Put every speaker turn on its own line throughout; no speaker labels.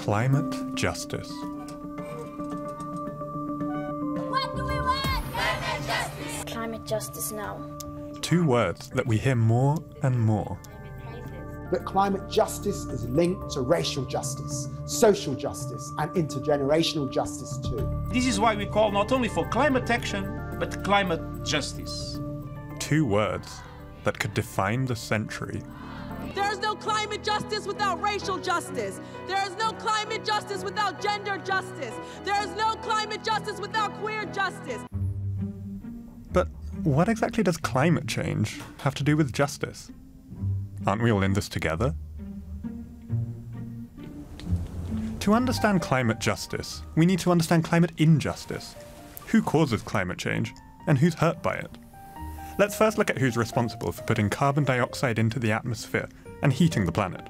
climate justice.
What do we want? Climate justice.
Climate justice now.
Two words that we hear more and more.
But climate justice is linked to racial justice, social justice, and intergenerational justice too.
This is why we call not only for climate action, but climate justice.
Two words that could define the century.
No climate justice without racial justice. There is no climate justice without gender justice. There is no climate justice without queer justice.
But what exactly does climate change have to do with justice? Aren't we all in this together? To understand climate justice, we need to understand climate injustice. Who causes climate change, and who's hurt by it? Let's first look at who's responsible for putting carbon dioxide into the atmosphere and heating the planet.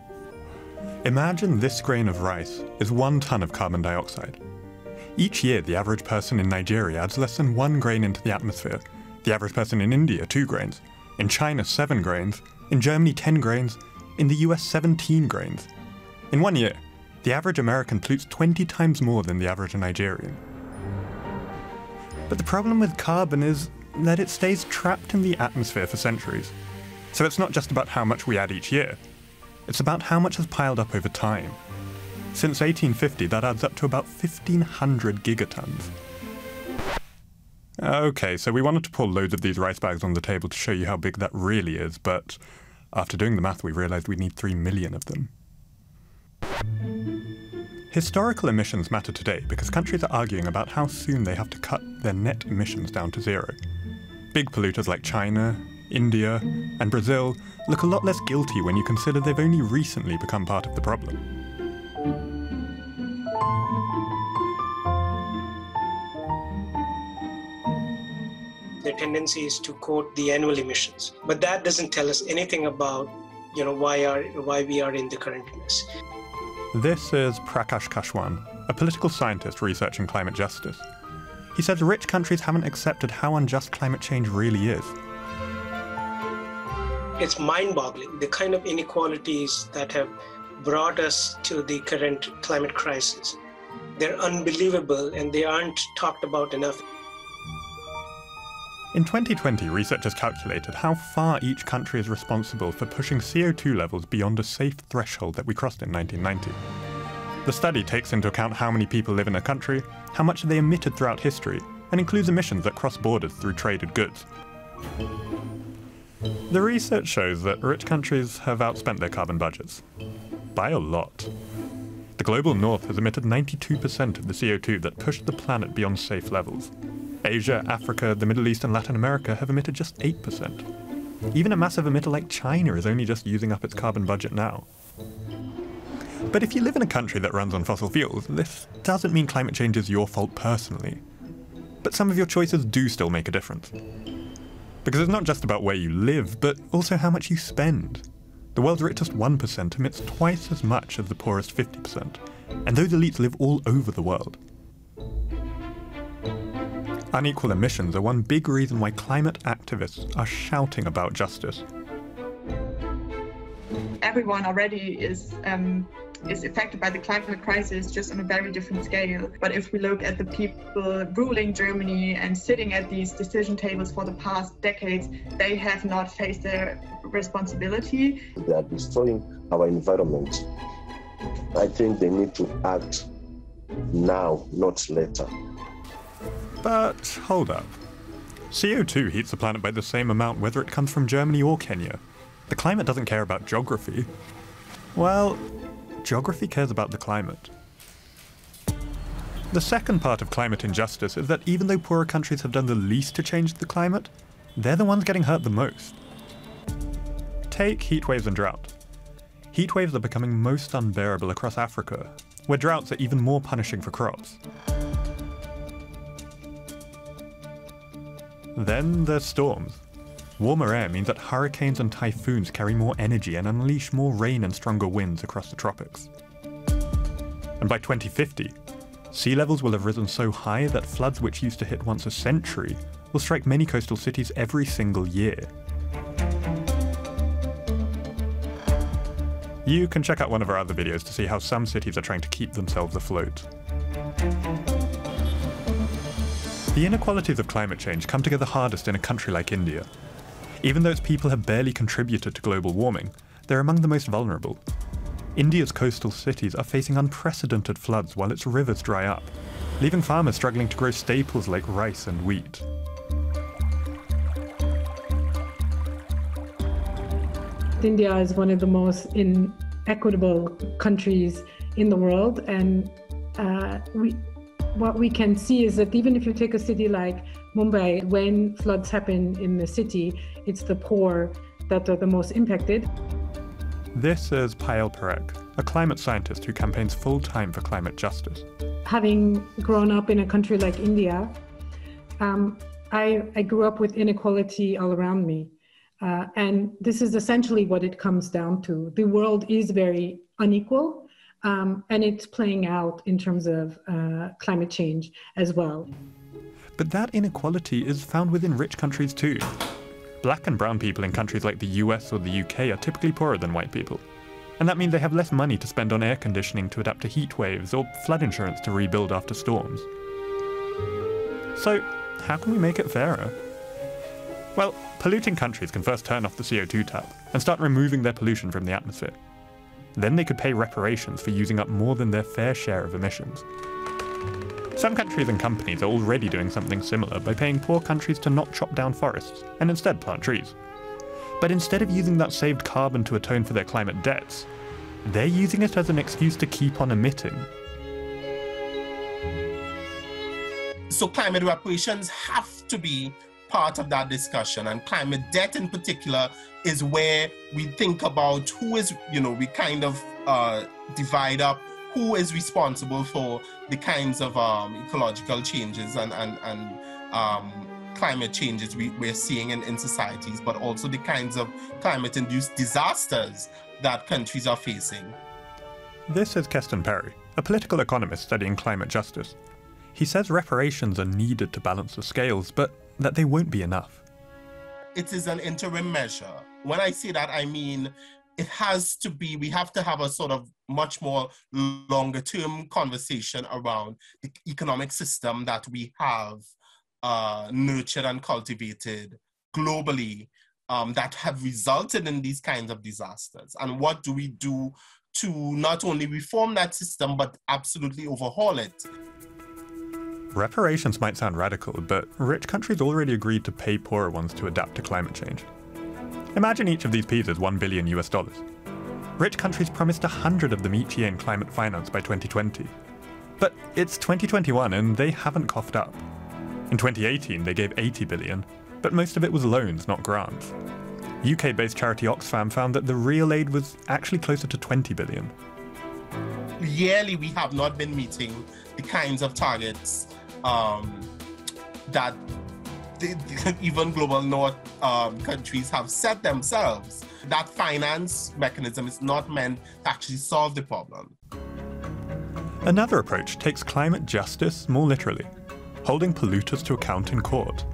Imagine this grain of rice is one ton of carbon dioxide. Each year, the average person in Nigeria adds less than one grain into the atmosphere, the average person in India, two grains, in China, seven grains, in Germany, 10 grains, in the US, 17 grains. In one year, the average American pollutes 20 times more than the average Nigerian. But the problem with carbon is that it stays trapped in the atmosphere for centuries. So it's not just about how much we add each year, it's about how much has piled up over time. Since 1850, that adds up to about 1,500 gigatons. Okay, so we wanted to pull loads of these rice bags on the table to show you how big that really is, but after doing the math, we realized we need 3 million of them. Historical emissions matter today because countries are arguing about how soon they have to cut their net emissions down to zero. Big polluters like China, India, and Brazil look a lot less guilty when you consider they've only recently become part of the problem.
The tendency is to quote the annual emissions. But that doesn't tell us anything about, you know, why are why we are in the current mess.
This is Prakash Kashwan, a political scientist researching climate justice. He says rich countries haven't accepted how unjust climate change really is.
It's mind-boggling the kind of inequalities that have brought us to the current climate crisis. They're unbelievable and they aren't talked about enough.
In 2020, researchers calculated how far each country is responsible for pushing CO2 levels beyond a safe threshold that we crossed in 1990. The study takes into account how many people live in a country, how much they emitted throughout history, and includes emissions that cross borders through traded goods. The research shows that rich countries have outspent their carbon budgets. By a lot. The global north has emitted 92% of the CO2 that pushed the planet beyond safe levels. Asia, Africa, the Middle East, and Latin America have emitted just 8%. Even a massive emitter like China is only just using up its carbon budget now. But if you live in a country that runs on fossil fuels, this doesn't mean climate change is your fault personally. But some of your choices do still make a difference. Because it's not just about where you live, but also how much you spend. The world's richest 1% emits twice as much as the poorest 50%, and those elites live all over the world. Unequal emissions are one big reason why climate activists are shouting about justice.
Everyone already is um, is affected by the climate crisis just on a very different scale. But if we look at the people ruling Germany and sitting at these decision tables for the past decades, they have not faced their responsibility.
They are destroying our environment. I think they need to act now, not later.
But hold up. CO2 heats the planet by the same amount whether it comes from Germany or Kenya. The climate doesn't care about geography. Well, geography cares about the climate. The second part of climate injustice is that even though poorer countries have done the least to change the climate, they're the ones getting hurt the most. Take heatwaves and drought. Heatwaves are becoming most unbearable across Africa, where droughts are even more punishing for crops. Then there's storms. Warmer air means that hurricanes and typhoons carry more energy and unleash more rain and stronger winds across the tropics. And by 2050, sea levels will have risen so high that floods which used to hit once a century will strike many coastal cities every single year. You can check out one of our other videos to see how some cities are trying to keep themselves afloat. The inequalities of climate change come together hardest in a country like India. Even though its people have barely contributed to global warming, they're among the most vulnerable. India's coastal cities are facing unprecedented floods while its rivers dry up, leaving farmers struggling to grow staples like rice and wheat.
India is one of the most inequitable countries in the world, and uh, we, what we can see is that even if you take a city like Mumbai, when floods happen in the city, it's the poor that are the most impacted.
This is Payal Parekh, a climate scientist who campaigns full time for climate justice.
Having grown up in a country like India, um, I, I, grew up with inequality all around me. Uh, and this is essentially what it comes down to. The world is very unequal, um, and it's playing out in terms of uh, climate change as well.
But that inequality is found within rich countries too. Black and brown people in countries like the US or the UK are typically poorer than white people. And that means they have less money to spend on air conditioning to adapt to heat waves or flood insurance to rebuild after storms. So, how can we make it fairer? Well, polluting countries can first turn off the CO2 tap and start removing their pollution from the atmosphere. Then they could pay reparations for using up more than their fair share of emissions. Some countries and companies are already doing something similar by paying poor countries to not chop down forests and instead plant trees. But instead of using that saved carbon to atone for their climate debts, they're using it as an excuse to keep on emitting.
So climate reparations have to be part of that discussion and climate debt in particular is where we think about who is you know we kind of uh, divide up who is responsible for the kinds of um, ecological changes and, and, and um, climate changes we, we're seeing in, in societies, but also the kinds of climate induced disasters that countries are facing.
This is Keston Perry, a political economist studying climate justice. He says reparations are needed to balance the scales, but that they won't be enough.
It is an interim measure. When I say that, I mean it has to be, we have to have a sort of much more longer term conversation around the economic system that we have uh, nurtured and cultivated globally um, that have resulted in these kinds of disasters. And what do we do to not only reform that system, but absolutely overhaul it?
Reparations might sound radical, but rich countries already agreed to pay poorer ones to adapt to climate change. Imagine each of these pieces 1 billion US dollars. Rich countries promised 100 of them each year in climate finance by 2020. But it's 2021 and they haven't coughed up. In 2018, they gave 80 billion, but most of it was loans, not grants. UK based charity Oxfam found that the real aid was actually closer to 20 billion.
Yearly, we have not been meeting the kinds of targets um, that even global north um, countries have set themselves. That finance mechanism is not meant to actually solve the problem.
Another approach takes climate justice more literally, holding polluters to account in court.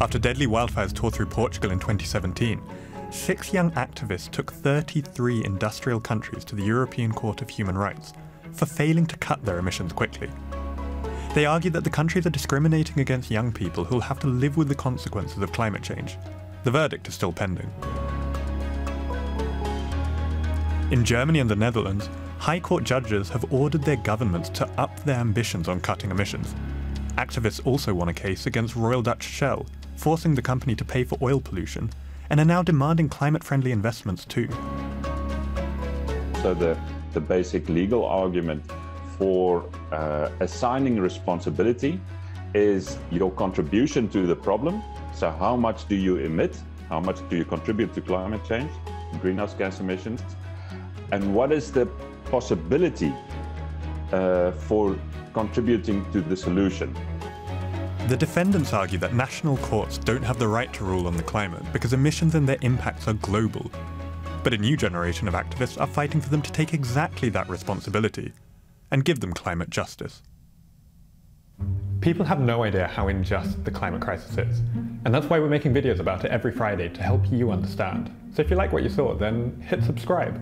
After deadly wildfires tore through Portugal in 2017, six young activists took 33 industrial countries to the European Court of Human Rights for failing to cut their emissions quickly. They argue that the countries are discriminating against young people who'll have to live with the consequences of climate change. The verdict is still pending. In Germany and the Netherlands, High Court judges have ordered their governments to up their ambitions on cutting emissions. Activists also won a case against Royal Dutch Shell, forcing the company to pay for oil pollution, and are now demanding climate friendly investments too.
So, the, the basic legal argument for uh, assigning responsibility is your contribution to the problem. So, how much do you emit? How much do you contribute to climate change, greenhouse gas emissions? And what is the possibility uh, for contributing to the solution?
The defendants argue that national courts don't have the right to rule on the climate because emissions and their impacts are global. But a new generation of activists are fighting for them to take exactly that responsibility and give them climate justice. People have no idea how unjust the climate crisis is, and that's why we're making videos about it every Friday to help you understand. So if you like what you saw, then hit subscribe.